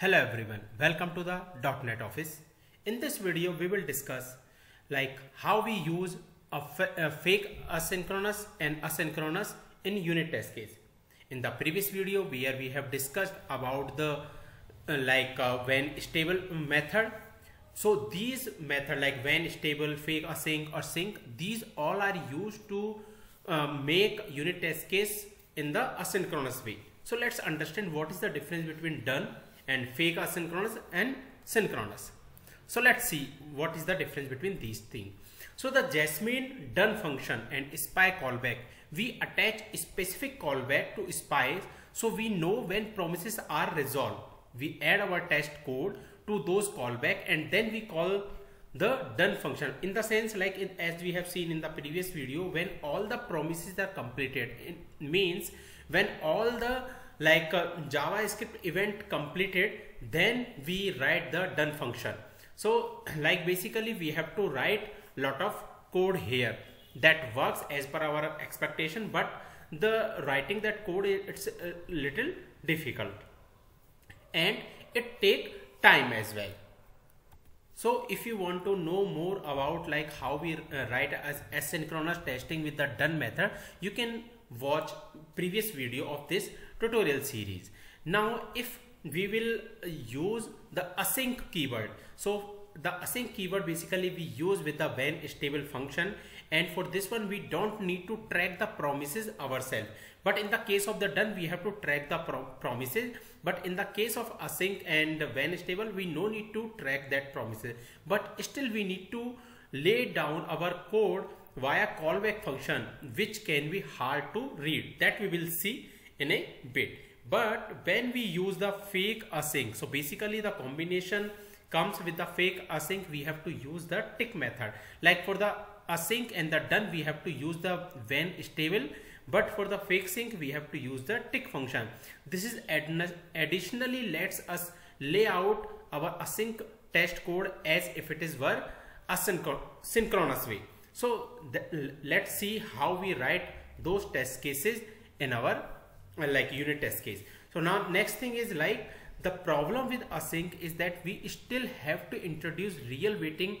Hello everyone, welcome to the .NET Office. In this video, we will discuss like how we use a, a fake asynchronous and asynchronous in unit test case. In the previous video, where we have discussed about the uh, like uh, when stable method. So these method like when stable, fake, async or sync, these all are used to uh, make unit test case in the asynchronous way. So let's understand what is the difference between done and fake asynchronous and synchronous. So let's see what is the difference between these things. So the Jasmine done function and spy callback, we attach specific callback to spy so we know when promises are resolved. We add our test code to those callback and then we call the done function in the sense like as we have seen in the previous video when all the promises are completed it means when all the like uh, javascript event completed then we write the done function. So like basically we have to write lot of code here. That works as per our expectation but the writing that code it's a little difficult. And it take time as well. So if you want to know more about like how we uh, write as asynchronous testing with the done method you can watch previous video of this tutorial series. Now if we will uh, use the async keyword. So the async keyword basically we use with the when stable function. And for this one we don't need to track the promises ourselves. But in the case of the done we have to track the pro promises. But in the case of async and when stable we no need to track that promises. But still we need to lay down our code via callback function which can be hard to read. That we will see in a bit. But when we use the fake async so basically the combination comes with the fake async we have to use the tick method. Like for the async and the done we have to use the when stable. But for the fake sync we have to use the tick function. This is additionally lets us lay out our async test code as if it is were asynchronous synchronous way so let's see how we write those test cases in our like unit test case so now next thing is like the problem with async is that we still have to introduce real waiting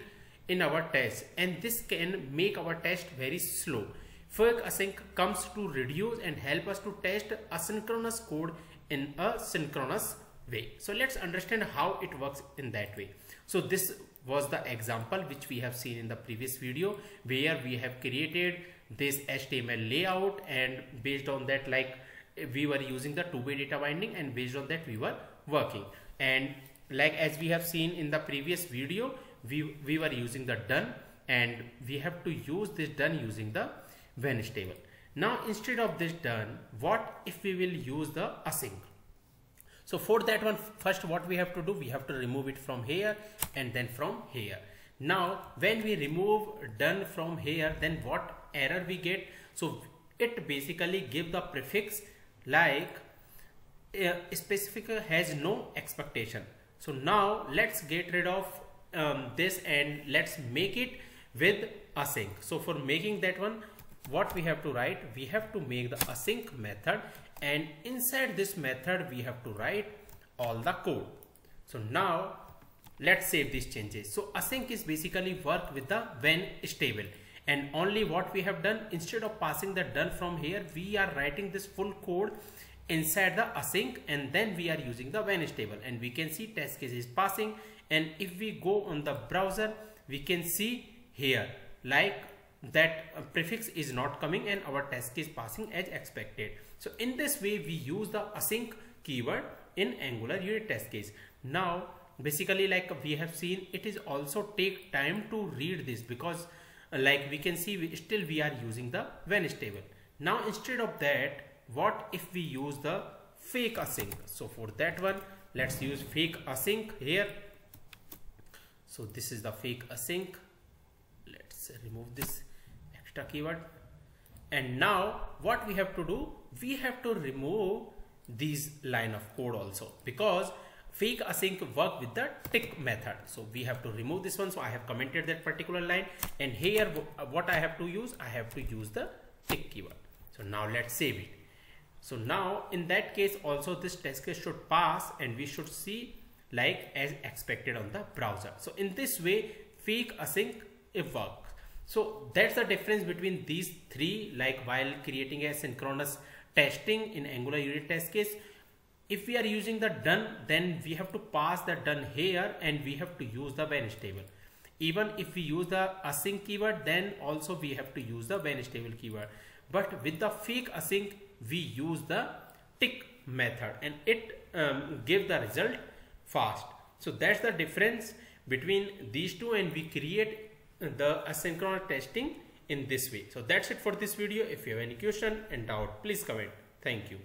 in our test and this can make our test very slow. Fake async comes to reduce and help us to test asynchronous code in a synchronous way. So let's understand how it works in that way. So this was the example which we have seen in the previous video where we have created this HTML layout and based on that like we were using the two-way data binding and based on that we were working and like as we have seen in the previous video we, we were using the done and we have to use this done using the when stable Now instead of this done, what if we will use the async? So for that one, first what we have to do, we have to remove it from here and then from here. Now when we remove done from here, then what error we get? So it basically give the prefix like uh, specific has no expectation. So now let's get rid of um, this and let's make it with async. So for making that one, what we have to write, we have to make the async method and inside this method, we have to write all the code. So now let's save these changes. So async is basically work with the when stable and only what we have done instead of passing the done from here, we are writing this full code inside the async and then we are using the when stable and we can see test case is passing and if we go on the browser we can see here like that prefix is not coming and our test is passing as expected. So in this way we use the async keyword in angular unit test case. Now basically like we have seen it is also take time to read this because uh, like we can see we still we are using the when stable. now instead of that what if we use the fake async? So for that one let's use fake async here. So this is the fake async. Let's remove this extra keyword. And now what we have to do we have to remove these line of code also. Because fake async work with the tick method. So we have to remove this one. So i have commented that particular line. And here uh, what i have to use i have to use the tick keyword. So now let's save it. So now in that case also this test case should pass and we should see like as expected on the browser. So in this way, fake async it works. So that's the difference between these three like while creating a synchronous testing in Angular unit test case. If we are using the done then we have to pass the done here and we have to use the when stable. Even if we use the async keyword then also we have to use the when stable keyword. But with the fake async we use the tick method and it um, give the result fast. So that's the difference between these two and we create the asynchronous testing in this way. So that's it for this video. If you have any question and doubt, please comment. Thank you.